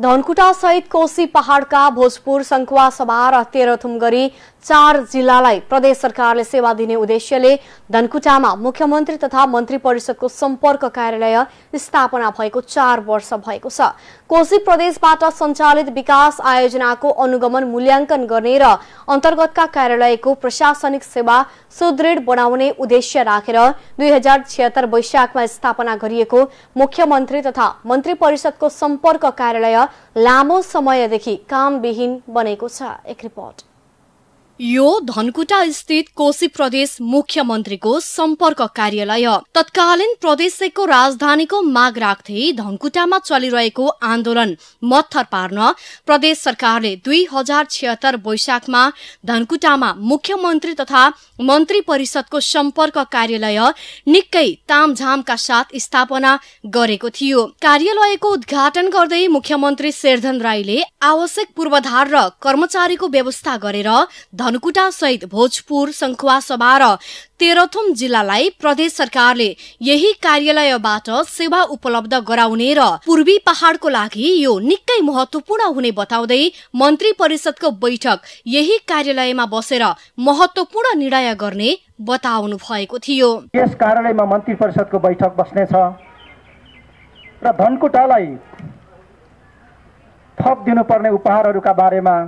धनकुटा सहित कोशी पहाडका भोजपुर सङ्खुवा सभा र तेह्रथुम गरी चार जिल्लालाई प्रदेश सरकारले सेवा दिने उद्देश्यले धनकुटामा मुख्यमन्त्री तथा मन्त्री परिषदको सम्पर्क कार्यालय स्थापना भएको चार वर्ष भएको छ। कोशी प्रदेशबाट सञ्चालित विकास आयोजनाको अनुगमन मूल्याङ्कन गर्ने र अन्तर्गतका कार्यालयको प्रशासनिक सेवा सुदृढ बनाउने उद्देश्य राखेर दुई हजार छिहत्तर वैशाखमा स्थापना गरिएको मुख्यमन्त्री तथा मन्त्री परिषदको सम्पर्क कार्यालय लामो समयदेखि कामविहीन बनेको छ। एक रिपोर्ट। यो धनकुटा स्थित कोशी प्रदेश मुख्यमन्त्रीको सम्पर्क कार्यालय। तत्कालीन प्रदेशको राजधानीको माग राख्दै धनकुटामा चलिरहेको आन्दोलन मत्थर पार्न प्रदेश सरकारले दुई हजार छिहत्तर वैशाखमा धनकुटामा मुख्यमन्त्री तथा मन्त्री परिषदको सम्पर्क कार्यालय निकै तामझामका साथ स्थापना गरेको थियो। कार्यालयको उद्घाटन गर्दै मुख्यमन्त्री शेरधन राईले आवश्यक पूर्वाधार र कर्मचारीको व्यवस्था गरेर धनकुटा सहित भोजपुर सभा र तेह्रथुम जिल्लालाई प्रदेश सरकारले यही कार्यालयबाट सेवा उपलब्ध गराउने र पूर्वी पहाड़को लागि यो निकै महत्वपूर्ण हुने बताउँदै मन्त्री परिषदको बैठक यही कार्यालयमा बसेर महत्वपूर्ण निर्णय गर्ने बताउनु भएको थियो। यस कार्यालयमा मन्त्री परिषदको बैठक बस्नेछ र धनकुटालाई थप दिनुपर्ने उपहारहरूका बारेमा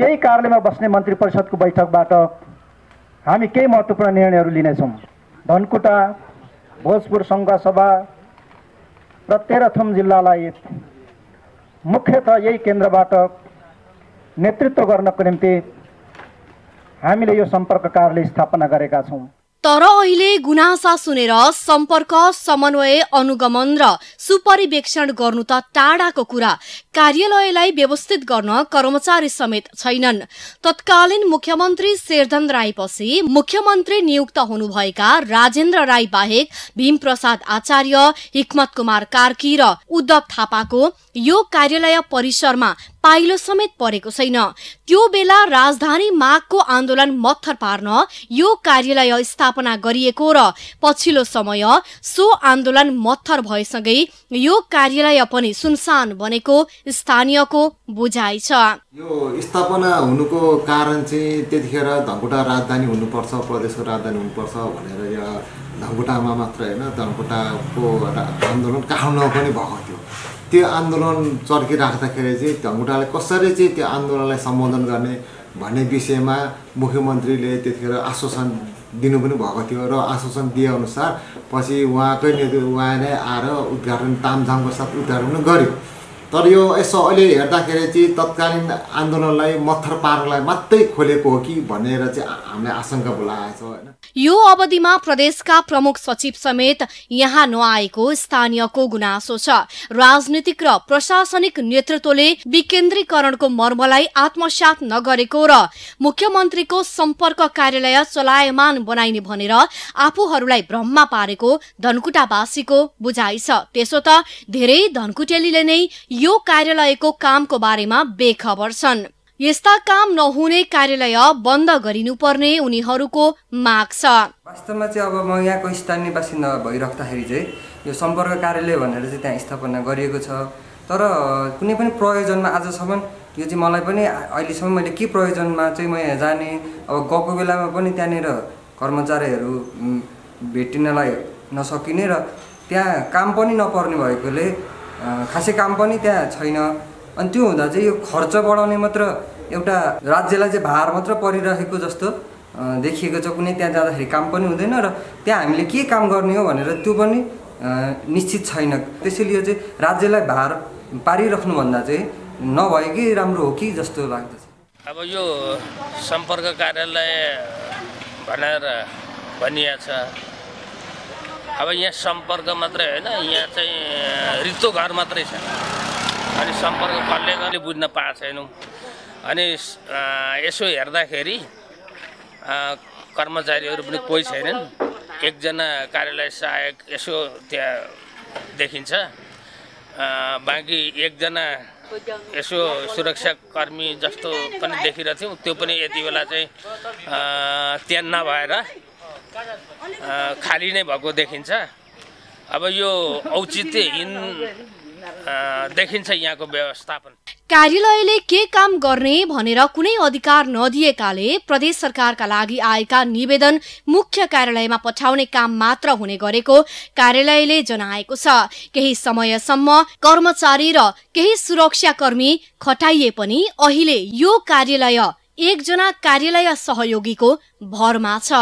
यही कार्यालयमा बस्ने मन्त्री परिषदको बैठकबाट हामी केही महत्त्वपूर्ण निर्णयहरू लिनेछौँ। धनकुटा भोजपुर सङ्घसभा र तेह्रथुम जिल्लालाई मुख्यत यही केन्द्रबाट नेतृत्व गर्नको निम्ति हामीले यो सम्पर्क कार्यालय स्थापना गरेका छौँ। तर अहिले गुनासा सुनेर सम्पर्क समन्वय अनुगमन र सुपरिवेक्षण गर्नु त टाढाको कुरा। कार्यालयलाई व्यवस्थित गर्न कर्मचारी समेत छैनन्। तत्कालीन मुख्यमन्त्री शेरधन राईपछि मुख्यमन्त्री नियुक्त हुनुभएका राजेन्द्र राई बाहेक भीमप्रसाद आचार्य हिक्मत कुमार कार्की र उद्धव थापाको यो कार्यालय परिसरमा पाइलो समेत परेको छैन। त्यो बेला राजधानी मागको आन्दोलन मत्थर पार्न यो कार्यालय स्थापना गरिएको र पछिल्लो समय सो आन्दोलन मत्थर भएसँगै यो कार्यालय पनि सुनसान बनेको स्थानीयको बुझाइ छ। यो स्थापना हुनुको कारण चाहिँ त्यतिखेर धनकुटा राजधानी हुनुपर्छ प्रदेशको राजधानी हुनुपर्छ भनेर यो धनकुटामा मात्र होइन धनकुटाको आन्दोलन काठमाडौँमा पनि भएको थियो। त्यो आन्दोलन चर्किराख्दाखेरि चाहिँ ढङ्गुटाले कसरी चाहिँ त्यो आन्दोलनलाई सम्बोधन गर्ने भन्ने विषयमा मुख्यमन्त्रीले त्यतिखेर आश्वासन दिनु पनि भएको थियो र आश्वासन दिएअनुसार पछि उहाँकै नेतृत्व उहाँ नै आएर उद्घाटन तामझामको साथ उद्घाटन पनि गर्यो। तर यो यसो अहिले हेर्दाखेरि चाहिँ तत्कालीन आन्दोलनलाई मत्थर पार्नलाई मात्रै खोलेको हो कि भनेर चाहिँ हामीलाई आशंका बोलाएको छ यो अवधिमा प्रदेशका प्रमुख सचिव समेत यहाँ नआएको स्थानीयको गुनासो छ। राजनीतिक र प्रशासनिक नेतृत्वले विकेन्द्रीकरणको मर्मलाई आत्मसात नगरेको र मुख्यमन्त्रीको सम्पर्क कार्यालय चलायमान बनाइने भनेर आफूहरूलाई भ्रममा पारेको धनकुटावासीको बुझाइ छ। त्यसो त धेरै धनकुटेलीले नै यो कार्यालयको कामको बारेमा बेखबर छन्। यस्ता काम नहुने कार्यालय बन्द गरिनुपर्ने उनीहरूको माग छ। वास्तवमा चाहिँ अब म यहाँको स्थानीय बासिन्दा भइराख्दाखेरि चाहिँ यो सम्पर्क कार्यालय भनेर चाहिँ त्यहाँ स्थापना गरिएको छ। तर कुनै पनि प्रयोजनमा आजसम्म यो चाहिँ मलाई पनि अहिलेसम्म मैले के प्रयोजनमा चाहिँ म यहाँ जाने अब गएको बेलामा पनि त्यहाँनिर कर्मचारीहरू भेटिनलाई नसकिने र त्यहाँ काम पनि नपर्ने भएकोले खासै काम पनि त्यहाँ छैन। अनि त्यो हुँदा चाहिँ यो खर्च बढाउने मात्र एउटा राज्यलाई चाहिँ भार मात्र परिरहेको जस्तो देखिएको छ। कुनै त्यहाँ जाँदाखेरि काम पनि हुँदैन र त्यहाँ हामीले के काम गर्ने हो भनेर त्यो पनि निश्चित छैन। त्यसैले यो चाहिँ राज्यलाई भार पारिराख्नुभन्दा चाहिँ नभए कि राम्रो हो कि जस्तो लाग्दछ। अब यो सम्पर्क कार्यालय भनेर भनिएको छ। अब यहाँ सम्पर्क मात्रै होइन यहाँ चाहिँ रित्तो घर मात्रै छ अनि सम्पर्क कसले कसले बुझ्न पाएको छैनौँ अनि यसो हेर्दाखेरि कर्मचारीहरू पनि कोही छैनन् एकजना कार्यालय सहायक यसो त्यहाँ देखिन्छ बाँकी एकजना यसो सुरक्षाकर्मी जस्तो पनि देखिरहेको थियौँ त्यो पनि यति बेला चाहिँ त्यहाँ नभएर खाली नै भएको देखिन्छ। अब यो औचित्यहीन देखिन्छ यहाँको व्यवस्थापन। कार्यालयले के काम गर्ने भनेर कुनै अधिकार नदिएकाले प्रदेश सरकारका लागि आएका निवेदन मुख्य कार्यालयमा पठाउने काम मात्र हुने गरेको कार्यालयले जनाएको छ। केही समयसम्म कर्मचारी र केही सुरक्षाकर्मी खटाइए पनि अहिले यो कार्यालय एकजना कार्यालय सहयोगीको भरमा छ।